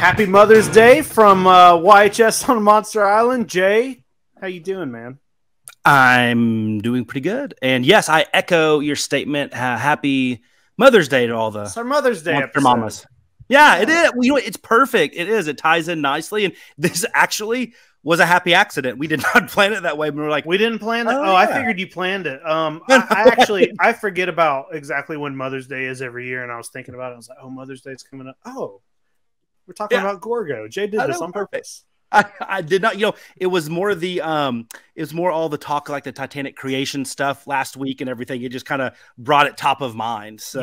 Happy Mother's Day from uh, YHS on Monster Island. Jay, how you doing, man? I'm doing pretty good. And yes, I echo your statement. Uh, happy Mother's Day to all the it's our Mother's Day Monster mamas. Yeah, it is. You know, it's perfect. It is. It ties in nicely. And this actually was a happy accident. We did not plan it that way. We were like, we didn't plan it. Oh, oh yeah. I figured you planned it. Um, I, I, actually I forget about exactly when Mother's Day is every year, and I was thinking about it. I was like, oh, Mother's Day is coming up. Oh, we're talking yeah. about Gorgo. Jay did this on purpose. I, I, did not, you know, it was more the um it was more all the talk like the Titanic creation stuff last week and everything. It just kind of brought it top of mind. So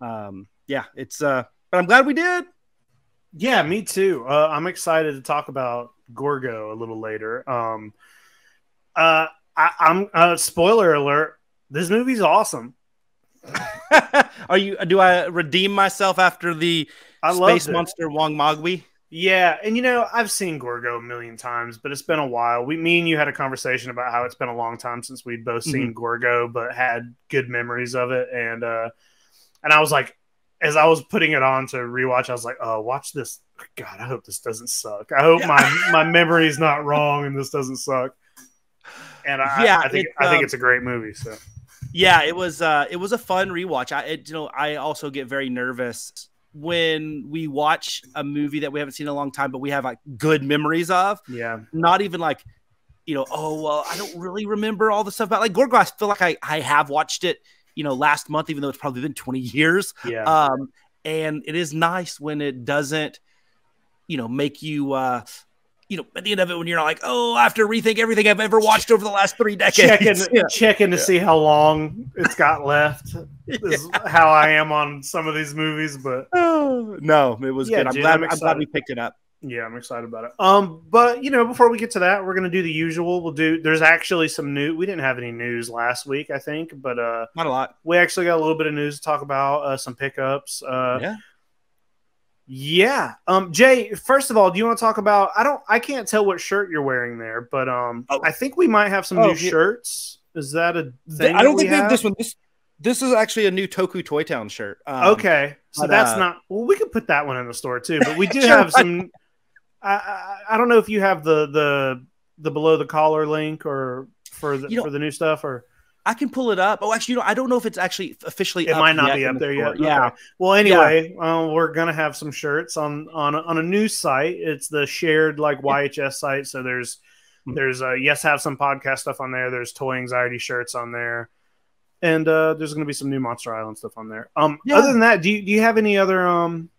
yeah. um yeah, it's uh but I'm glad we did. Yeah, me too. Uh, I'm excited to talk about Gorgo a little later. Um uh I, am uh spoiler alert, this movie's awesome. Are you do I redeem myself after the I space monster Wangmagwi? Yeah, and you know, I've seen Gorgo a million times, but it's been a while. We, me and you had a conversation about how it's been a long time since we'd both seen mm-hmm. Gorgo, but had good memories of it. And uh, and I was like, as I was putting it on to rewatch, I was like, oh, watch this. God, I hope this doesn't suck. I hope my my memory is not wrong and this doesn't suck. And I, yeah, I think it, I think um, it's a great movie. So yeah, it was uh, it was a fun rewatch. I it, you know I also get very nervous when we watch a movie that we haven't seen in a long time, but we have like good memories of. Yeah. Not even like, you know, oh well, I don't really remember all the stuff about like Gorgo. I feel like I, I have watched it, you know, last month, even though it's probably been 20 years. Yeah. Um, and it is nice when it doesn't, you know, make you uh you know, at the end of it, when you're like, oh, I have to rethink everything I've ever watched over the last three decades. Checking, yeah. checking to yeah. see how long it's got left. yeah. is how I am on some of these movies, but oh, no, it was good. I'm, dude, glad, I'm, I'm, glad we picked it up. Yeah, I'm excited about it. Um, but you know, before we get to that, we're gonna do the usual. We'll do. There's actually some new. We didn't have any news last week, I think, but uh, not a lot. We actually got a little bit of news to talk about. Uh, some pickups. Uh, yeah. Yeah. Um, Jay, first of all, do you want to talk about I don't I can't tell what shirt you're wearing there, but um oh. I think we might have some oh, new yeah. shirts. Is that a thing? I don't think they have this one. This this is actually a new Toku Toy Town shirt. Um, okay. So but, that's uh, not well, we could put that one in the store too, but we do sure, have some I, I, I don't know if you have the the the below the collar link or for the you know, for the new stuff or I can pull it up. Oh, actually, you know, I don't know if it's actually officially. It might not be up there yet. Yeah. Okay. Well, anyway, yeah. Uh, we're gonna have some shirts on on on a new site. It's the shared like YHS site. So there's hmm. there's uh, yes, have some podcast stuff on there. There's toy anxiety shirts on there, and uh, there's gonna be some new Monster Island stuff on there. Um, yeah. other than that, do you do you have any other um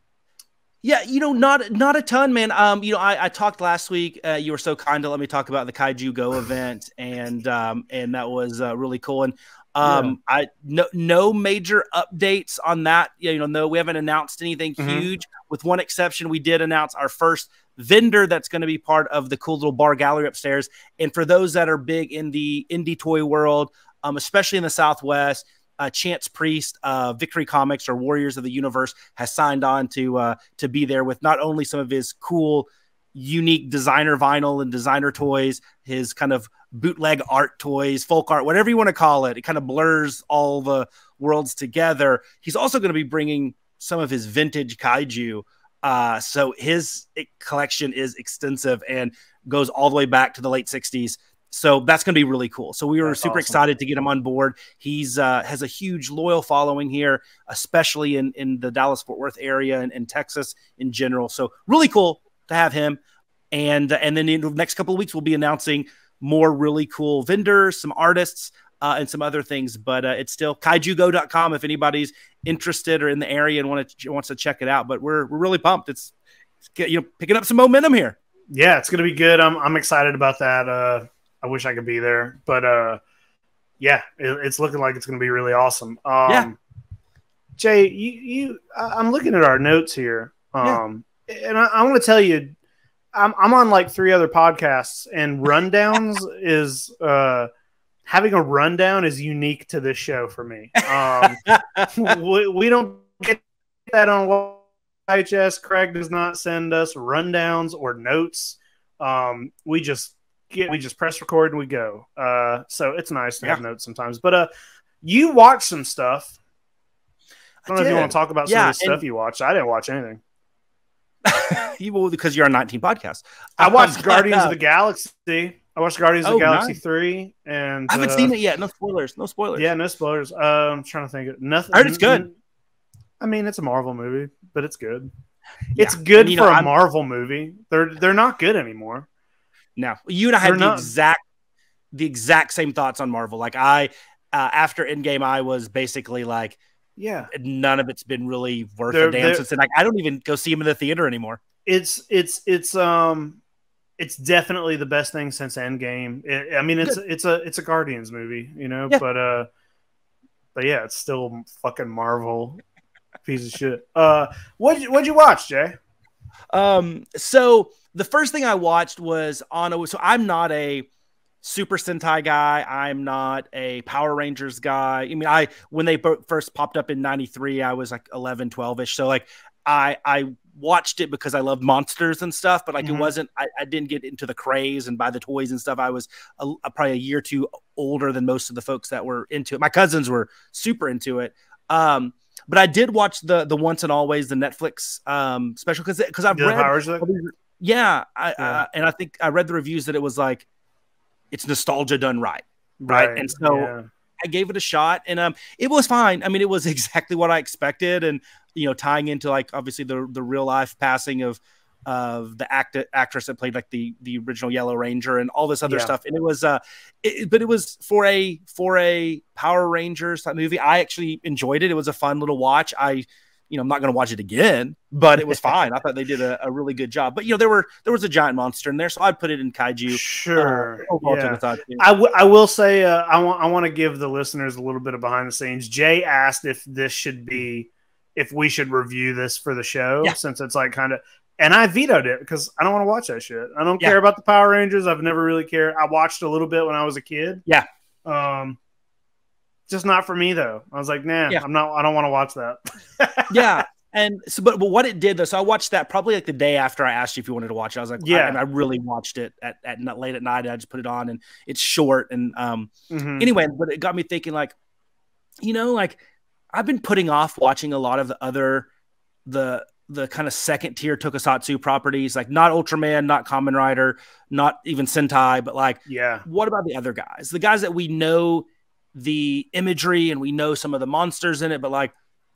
yeah, you know, not not a ton, man. Um, you know, I, I talked last week. Uh, you were so kind to let me talk about the Kaiju Go event, and um, and that was uh, really cool. And um, yeah. I no no major updates on that. You know, no, we haven't announced anything mm-hmm. huge. With one exception, we did announce our first vendor that's going to be part of the cool little bar gallery upstairs. And for those that are big in the indie toy world, um, especially in the Southwest, uh, Chance Priest, uh, Victory Comics or Warriors of the Universe, has signed on to uh, to be there with not only some of his cool, unique designer vinyl and designer toys, his kind of bootleg art toys, folk art, whatever you want to call it. It kind of blurs all the worlds together. He's also going to be bringing some of his vintage kaiju. Uh, so his collection is extensive and goes all the way back to the late 60s so that's going to be really cool. So we were that's super awesome. excited to get him on board. He's uh, has a huge loyal following here, especially in in the Dallas Fort Worth area and, and Texas in general. So really cool to have him. And and then in the next couple of weeks, we'll be announcing more really cool vendors, some artists, uh, and some other things. But uh, it's still kaijugo.com if anybody's interested or in the area and want to, wants to check it out. But we're, we're really pumped. It's, it's you know picking up some momentum here. Yeah, it's going to be good. I'm, I'm excited about that. Uh, I wish I could be there, but uh, yeah, it, it's looking like it's going to be really awesome. Um, yeah. Jay, you, you, I'm looking at our notes here, um, yeah. and I, I want to tell you, I'm, I'm on like three other podcasts, and rundowns is uh, having a rundown is unique to this show for me. Um, we, we don't get that on YHS. Craig does not send us rundowns or notes. Um, we just get we just press record and we go. Uh, so it's nice to yeah. have notes sometimes. But uh, you watch some stuff. I don't I know if you want to talk about some yeah, of the stuff you watched. I didn't watch anything. you because you're on 19 podcasts. I watched Guardians of the Galaxy. I watched Guardians oh, of the Galaxy nice. three, and I haven't uh, seen it yet. No spoilers. No spoilers. Yeah, no spoilers. Uh, I'm trying to think. Of, nothing. I heard it's good. I mean, it's a Marvel movie, but it's good. Yeah. It's good and, for know, a I'm, Marvel movie. They're they're not good anymore. No, you and I had they're the not. exact the exact same thoughts on Marvel. Like I, uh, after Endgame, I was basically like, yeah, none of it's been really worth they're, a damn since. And like, I don't even go see him in the theater anymore. It's it's it's um it's definitely the best thing since Endgame. It, I mean, it's Good. it's a it's a Guardians movie, you know, yeah. but uh, but yeah, it's still fucking Marvel piece of shit. Uh, what what'd you watch, Jay? Um, so the first thing I watched was on a so I'm not a Super Sentai guy. I'm not a Power Rangers guy. I mean, I when they first popped up in 93, I was like 11, 12ish. So like I I watched it because I loved monsters and stuff, but like mm-hmm. it wasn't. I, I, didn't get into the craze and buy the toys and stuff. I was a, a, probably a year or two older than most of the folks that were into it. My cousins were super into it. Um, but I did watch the the once and always the Netflix um special because because I've read. Yeah, I, yeah. Uh, and I think I read the reviews that it was like it's nostalgia done right, right, right. and so. Yeah. I gave it a shot and um it was fine. I mean, it was exactly what I expected and you know, tying into like obviously the the real life passing of of the act actress that played like the the original Yellow Ranger and all this other yeah. stuff. And it was uh it, but it was for a for a Power Rangers type movie. I actually enjoyed it. It was a fun little watch. I you know, I'm not going to watch it again, but it was fine. I thought they did a, a, really good job. But you know, there were there was a giant monster in there, so I'd put it in kaiju. Sure. Uh, yeah. I, w- I will say uh, I want I want to give the listeners a little bit of behind the scenes. Jay asked if this should be if we should review this for the show yeah. since it's like kind of and I vetoed it because I don't want to watch that shit. I don't yeah. care about the Power Rangers. I've never really cared. I watched a little bit when I was a kid. Yeah. Um just not for me though. I was like, nah, yeah. I'm not I don't want to watch that. yeah. And so, but, but what it did though, so I watched that probably like the day after I asked you if you wanted to watch it. I was like, yeah, I, and I really watched it at, at late at night. I just put it on and it's short. And um, mm-hmm. anyway, but it got me thinking like, you know, like I've been putting off watching a lot of the other the the kind of second tier tokusatsu properties, like not Ultraman, not Kamen Rider, not even Sentai, but like, yeah, what about the other guys? The guys that we know the imagery and we know some of the monsters in it, but like,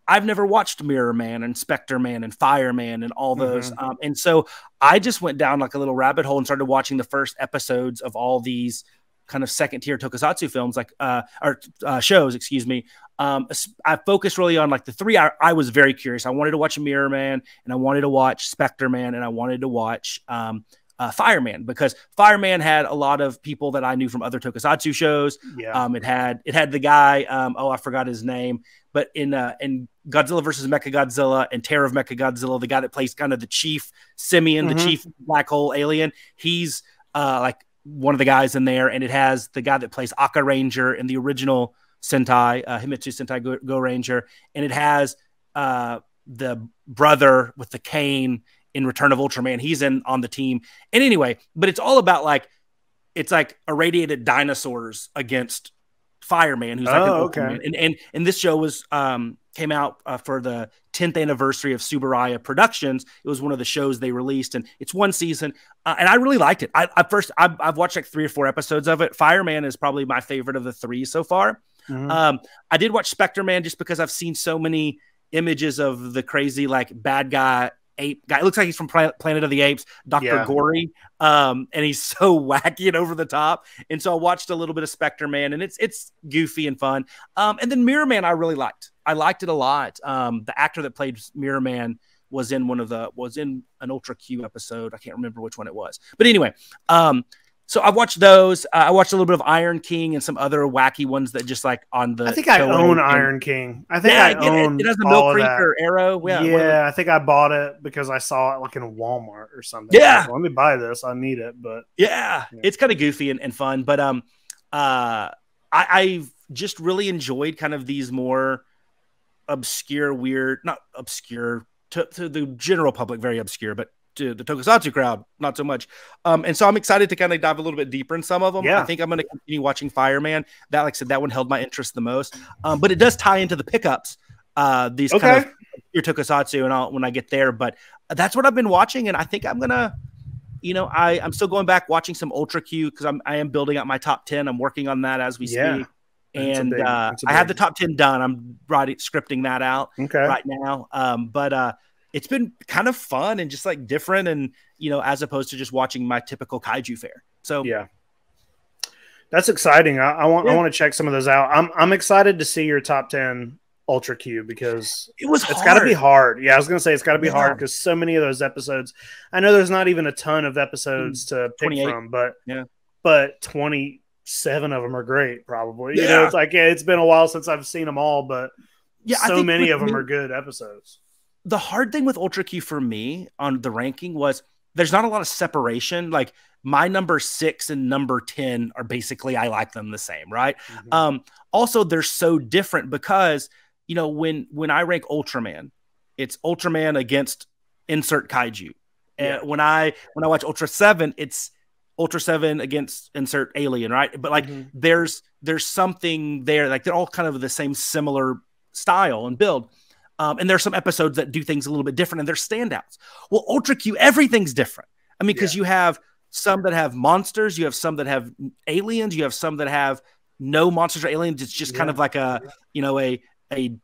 I've never watched Mirror Man and Spectre Man and Fireman and all those. Mm-hmm. Um, and so I just went down like a little rabbit hole and started watching the first episodes of all these kind of second tier tokusatsu films, like uh, or uh, shows, excuse me. Um, I focused really on like the three. I, I, was very curious. I wanted to watch Mirror Man, and I wanted to watch Spectre Man, and I wanted to watch um, uh, Fireman because Fireman had a lot of people that I knew from other tokusatsu shows. Yeah. Um, it had it had the guy. Um, oh, I forgot his name. But in uh, in Godzilla versus Mechagodzilla and Terror of Mechagodzilla, the guy that plays kind of the chief Simeon, mm-hmm. the chief black hole alien, he's uh, like one of the guys in there, and it has the guy that plays Aka Ranger in the original Sentai, uh, Himitsu Sentai Go, Go, Ranger, and it has uh, the brother with the cane in Return of Ultraman. He's in on the team, and anyway, but it's all about like it's like irradiated dinosaurs against Fireman, who's like oh, okay. and and and this show was um came out uh, for the 10th anniversary of Tsuburaya Productions. It was one of the shows they released, and it's one season, uh, and I really liked it. I, I first I've, I've, watched like three or four episodes of it. Fireman is probably my favorite of the three so far. Mm-hmm. Um, I did watch Spectre Man just because I've seen so many images of the crazy like bad guy ape guy. It looks like he's from Planet of the Apes, Dr. Yeah. Gori. Um, and he's so wacky and over the top. And so I watched a little bit of Spectre Man, and it's it's goofy and fun. Um, and then Mirror Man, I really liked. I liked it a lot. Um, the actor that played Mirror Man was in one of the was in an Ultra Q episode. I can't remember which one it was, but anyway, um, so I've watched those. Uh, I watched a little bit of Iron King and some other wacky ones that just like on the. I think I own and, Iron King. I think yeah, I own. It, it has the Milk Creeper arrow. Yeah, yeah I think I bought it because I saw it like in Walmart or something. Yeah, like, let me buy this. I need it, but yeah, yeah. it's kind of goofy and, and, fun. But um, uh, I, I've just really enjoyed kind of these more obscure, weird, not obscure to, to the general public, very obscure, but to the tokusatsu crowd, not so much. Um, and so I'm excited to kind of dive a little bit deeper in some of them. Yeah. I think I'm going to continue watching Fireman. That, like I said, that one held my interest the most. Um, but it does tie into the pickups. Uh, these okay. kind of through Tokusatsu and I'll, when I get there. But that's what I've been watching, and I think I'm gonna, you know, I I'm still going back watching some Ultra Q because I'm I am building out my top ten. I'm working on that as we yeah. speak. And big, uh, I have the top ten done. I'm writing scripting that out okay. right now. Um, but uh, it's been kind of fun and just like different, and you know, as opposed to just watching my typical kaiju fair. So yeah, that's exciting. I, I want yeah. I want to check some of those out. I'm I'm excited to see your top ten Ultra Q because it was it's got to be hard. Yeah, I was gonna say it's got to be yeah. hard because so many of those episodes. I know there's not even a ton of episodes mm, to pick from, but yeah, but twenty seven of them are great. Probably, yeah. you know, it's like yeah, it's been a while since I've seen them all, but yeah, so many of them me, are good episodes. The hard thing with Ultra Q for me on the ranking was there's not a lot of separation. Like my number six and number 10 are basically, I like them the same, right? Mm-hmm. Um, also, they're so different because, you know, when when I rank Ultraman, it's Ultraman against insert kaiju. Yeah. And when I when I watch Ultra 7, it's Ultra 7 against insert alien, right? But like mm-hmm. there's there's something there, like they're all kind of the same similar style and build. Um, and there's some episodes that do things a little bit different and they're standouts. Well, Ultra Q, everything's different. I mean, because yeah. you have some that have monsters, you have some that have aliens, you have some that have no monsters or aliens. It's just yeah. kind of like a, you know, a a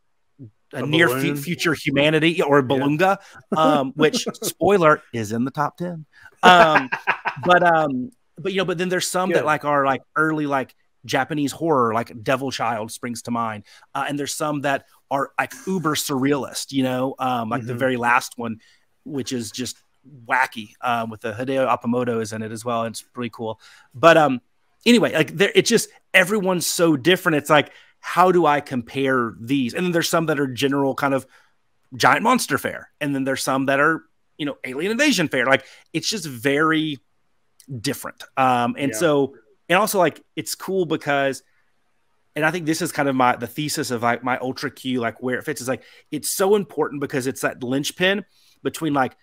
a, a near future humanity or Balloonga, yeah. um, which spoiler is in the top ten. Um, but um, but you know, but then there's some that like are like early like Japanese horror, like Devil Child springs to mind, uh, and there's some that are like uber surrealist, you know, um, like mm-hmm. the very last one, which is just wacky um, with the Hideo Amamoto is in it as well. It's pretty cool. But um, anyway, like there, it's just everyone's so different. It's like, how do I compare these? And then there's some that are general kind of giant monster fair, and then there's some that are you know alien invasion fair. Like it's just very different. Um, and yeah. so and also like it's cool because and I think this is kind of my the thesis of like my ultra Q, like where it fits is like it's so important because it's that linchpin between like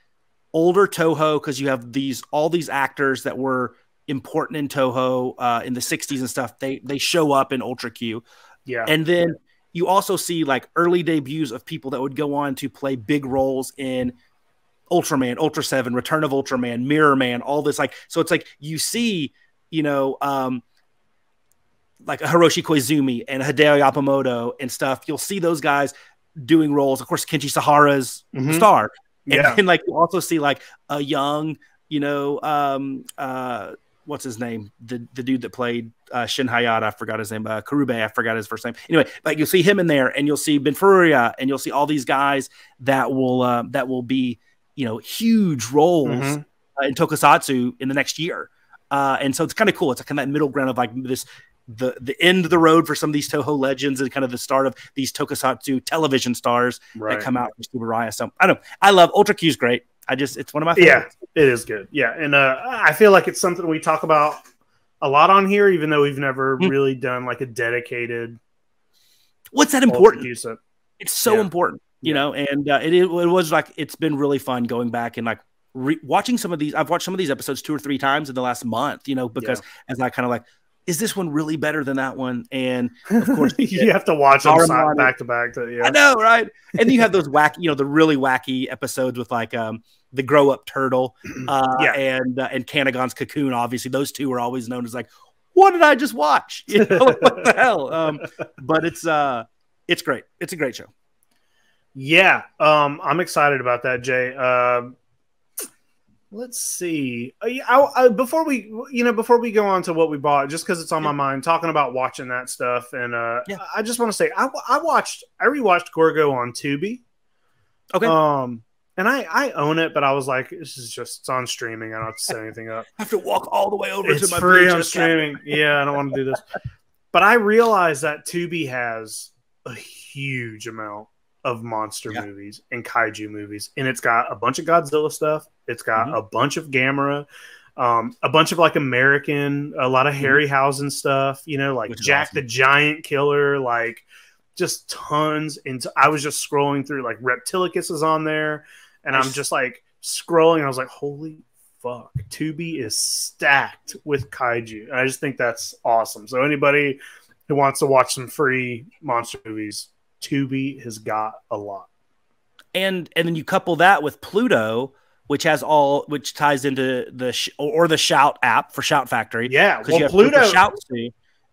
older Toho, because you have these all these actors that were important in Toho uh, in the 60s and stuff. They they show up in Ultra Q. Yeah. And then you also see like early debuts of people that would go on to play big roles in Ultraman, Ultra 7, Return of Ultraman, Mirror Man, all this like so it's like you see, you know, um like a Hiroshi Koizumi and Hideo Amamoto and stuff, you'll see those guys doing roles. Of course, Kenji Sahara's mm-hmm. the star. And, yeah. and like you also see like a young, you know, um, uh, what's his name? The the dude that played uh, Shin Hayata, I forgot his name. Uh, Kurobe, I forgot his first name. Anyway, like you'll see him in there, and you'll see Bin Furuya, and you'll see all these guys that will uh, that will be you know huge roles mm-hmm. uh, in Tokusatsu in the next year. Uh, and so it's kind of cool. It's like kind of that middle ground of like this the the end of the road for some of these Toho legends and kind of the start of these Tokusatsu television stars right. that come out from Tsuburaya. So I don't know. I love Ultra Q is great. I just it's one of my favorites. Yeah, it is good. Yeah, and uh, I feel like it's something we talk about a lot on here, even though we've never mm. really done like a dedicated. What's that important? It's so yeah. important, you yeah. know. And uh, it, it was like it's been really fun going back and like re- watching some of these. I've watched some of these episodes two or three times in the last month, you know, because yeah. as I kind of like is this one really better than that one? And of course, you have to watch them side, back to back. To, yeah. I know, right? And you have those wacky, you know, the really wacky episodes with like um the grow up turtle, uh, yeah. and uh, and Kanegon's cocoon. Obviously, those two are always known as like, what did I just watch? You know, what the hell? Um, but it's uh, it's great. It's a great show. Yeah, um, I'm excited about that, Jay. Uh, Let's see. Uh, I, I, before we, you know, before we go on to what we bought, just because it's on yeah. my mind, talking about watching that stuff, and uh, yeah. I just want to say, I, I watched, I rewatched Gorgo on Tubi. Okay. Um, and I, I own it, but I was like, this is just it's on streaming. I don't have to set anything up. I have to walk all the way over it's to my free on streaming. yeah, I don't want to do this. But I realized that Tubi has a huge amount of monster yeah. movies and kaiju movies, and it's got a bunch of Godzilla stuff. It's got mm-hmm. a bunch of Gamera, um, a bunch of like American, a lot of mm-hmm. Harryhausen stuff. You know, like Jack awesome. the Giant Killer, like just tons. And I was just scrolling through, like Reptilicus is on there, and nice. I'm just like scrolling. I was like, holy fuck, Tubi is stacked with kaiju. And I just think that's awesome. So anybody who wants to watch some free monster movies, Tubi has got a lot. and and then you couple that with Pluto, which has all which ties into the sh- or the Shout app for Shout Factory. Yeah, because well, you have Pluto Shout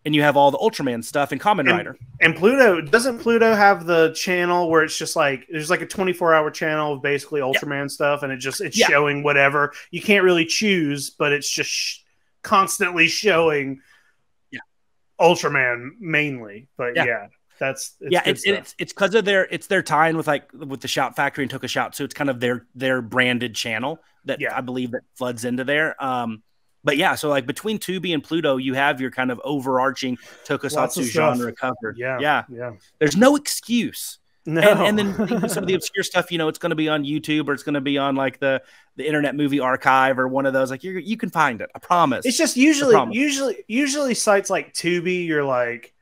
and you have all the Ultraman stuff and Kamen Rider. And Pluto doesn't Pluto have the channel where it's just like there's like a 24 hour channel of basically Ultraman stuff, and it just it's yeah. showing whatever you can't really choose, but it's just sh- constantly showing. Yeah, Ultraman mainly, but yeah. That's it's yeah, it's, it's it's because of their it's their tie in with like with the Shout Factory and Toka Shout, so it's kind of their their branded channel that yeah. I believe that floods into there. Um, but yeah, so like between Tubi and Pluto, you have your kind of overarching tokusatsu genre covered. Yeah, yeah, yeah. There's no excuse. No. And, and then some of the obscure stuff, you know, it's going to be on YouTube or it's going to be on like the the Internet Movie Archive or one of those. Like you you can find it. I promise. It's just usually usually usually sites like Tubi. You're like,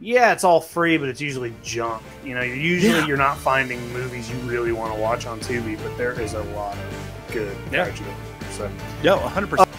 yeah, it's all free, but it's usually junk. You know, usually yeah. you're not finding movies you really want to watch on Tubi, but there is a lot of good. Yeah. So yeah, 100. percent